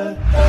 uh,